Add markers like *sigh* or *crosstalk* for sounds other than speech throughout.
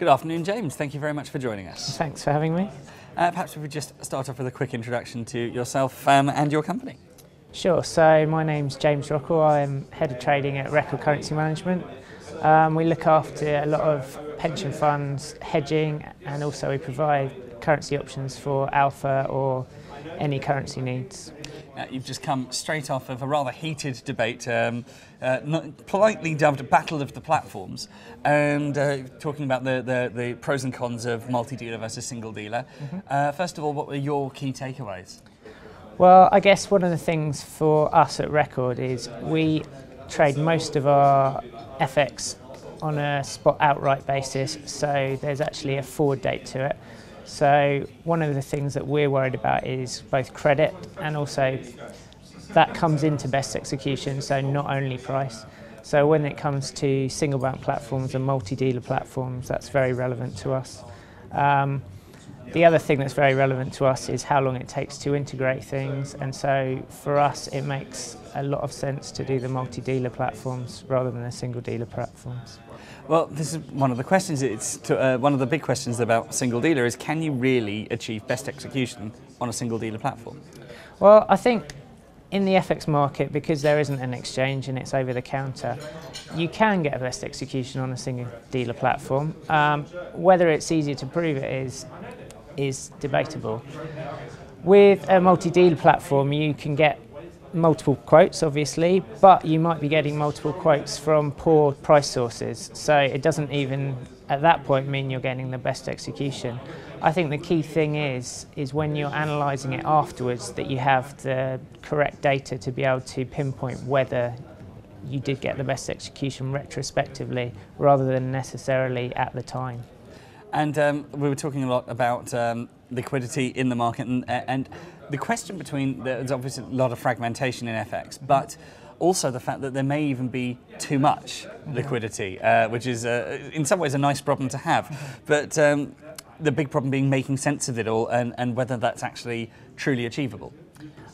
Good afternoon, James. Thank you very much for joining us. Thanks for having me. Uh, perhaps we could just start off with a quick introduction to yourself um, and your company. Sure. So my name's James Rockall. I'm head of trading at Record Currency Management. Um, we look after a lot of pension funds, hedging, and also we provide currency options for alpha or any currency needs. Uh, you've just come straight off of a rather heated debate, um, uh, not, politely dubbed Battle of the Platforms, and uh, talking about the, the, the, pros and cons of multi dealer versus single dealer. Mm-hmm. first of all, what were your key takeaways? Well, I guess one of the things for us at Record is we trade most of our FX on a spot outright basis, so there's actually a forward date to it. So one of the things that we're worried about is both credit and also that comes into best execution, so not only price. So when it comes to single bank platforms and multi-dealer platforms, that's very relevant to us. Um, the other thing that's very relevant to us is how long it takes to integrate things, and so for us, it makes a lot of sense to do the multi-dealer platforms rather than the single dealer platforms. Well, this is one of the questions. It's to, uh, one of the big questions about single dealer is can you really achieve best execution on a single dealer platform? Well, I think in the FX market, because there isn't an exchange and it's over the counter, you can get a best execution on a single dealer platform. Um, whether it's easier to prove it is is debatable. With a multi-dealer platform, you can get multiple quotes, obviously, but you might be getting multiple quotes from poor price sources. So it doesn't even, at that point, mean you're getting the best execution. I think the key thing is, is when you're analysing it afterwards, that you have the correct data to be able to pinpoint whether you did get the best execution retrospectively rather than necessarily at the time. And um, we were talking a lot about um, liquidity in the market, and, and the question between there's obviously a lot of fragmentation in FX, but also the fact that there may even be too much liquidity, uh, which is uh, in some ways a nice problem to have. But um, the big problem being making sense of it all and, and whether that's actually truly achievable.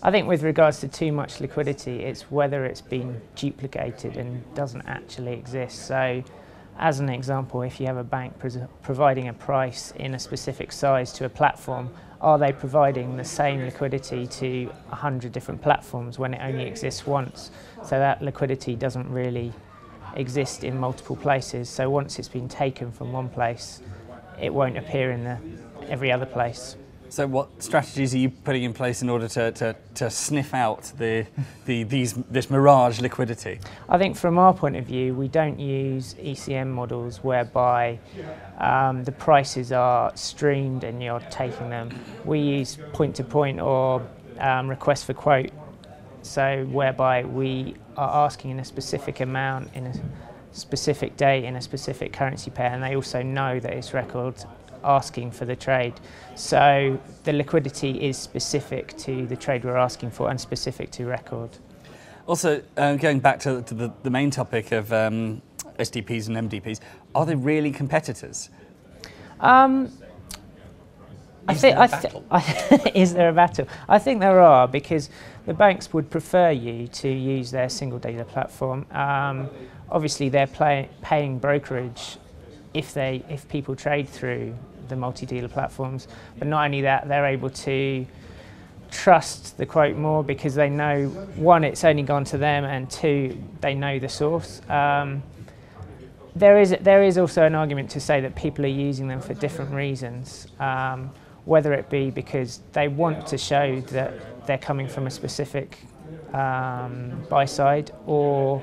I think with regards to too much liquidity, it's whether it's been duplicated and doesn't actually exist. So as an example, if you have a bank providing a price in a specific size to a platform, are they providing the same liquidity to 100 different platforms when it only exists once? So that liquidity doesn't really exist in multiple places. So once it's been taken from one place, it won't appear in the, every other place. So, what strategies are you putting in place in order to, to, to sniff out the, the, these, this mirage liquidity? I think, from our point of view, we don't use ECN models whereby um, the prices are streamed and you're taking them. We use point to point or um, request for quote, so whereby we are asking in a specific amount in a specific date in a specific currency pair, and they also know that it's Record asking for the trade. So the liquidity is specific to the trade we're asking for and specific to Record. Also, uh, going back to, to the, the, main topic of um, SDPs and MDPs, are they really competitors? Um, I think. I th- *laughs* is there a battle? I think there are because the banks would prefer you to use their single dealer platform. Um, obviously, they're play- paying brokerage if they if people trade through the multi-dealer platforms. But not only that, they're able to trust the quote more because they know one, it's only gone to them, and two, they know the source. Um, there is there is also an argument to say that people are using them for different reasons, um, whether it be because they want to show that they're coming from a specific um, buy side, or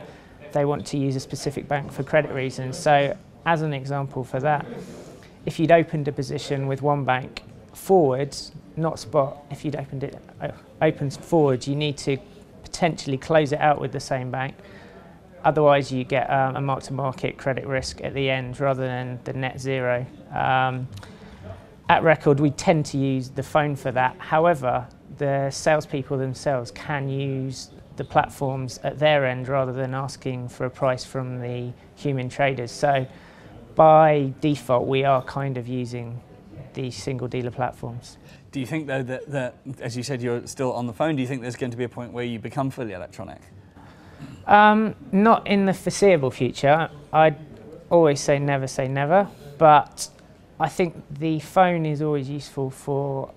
they want to use a specific bank for credit reasons. So, as an example for that, if you'd opened a position with one bank forwards, not spot, if you'd opened it uh, opens forwards, you need to potentially close it out with the same bank. Otherwise, you get um, a mark-to-market credit risk at the end rather than the net zero. Um, at Record, we tend to use the phone for that. However, the salespeople themselves can use the platforms at their end rather than asking for a price from the human traders. So by default, we are kind of using these single dealer platforms. Do you think, though, that, that, as you said, you're still on the phone, do you think there's going to be a point where you become fully electronic? Um, not in the foreseeable future. I'd always say never say never. but I think the phone is always useful for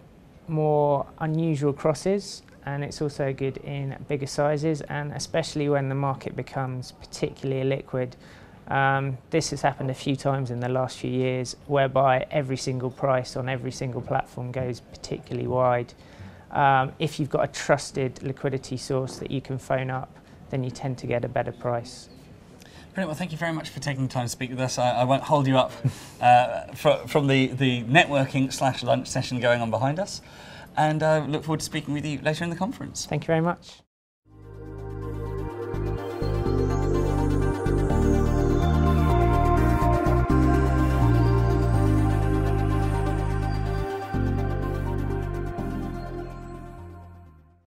more unusual crosses and it's also good in bigger sizes and especially when the market becomes particularly liquid. Um, this has happened a few times in the last few years whereby every single price on every single platform goes particularly wide. Um, if you've got a trusted liquidity source that you can phone up, then you tend to get a better price. Brilliant. Well, thank you very much for taking the time to speak with us. I, I won't hold you up *laughs* uh, from the, the networking slash lunch session going on behind us and uh, look forward to speaking with you later in the conference. Thank you very much.